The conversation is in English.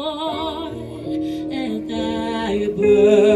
Lord, and I burn.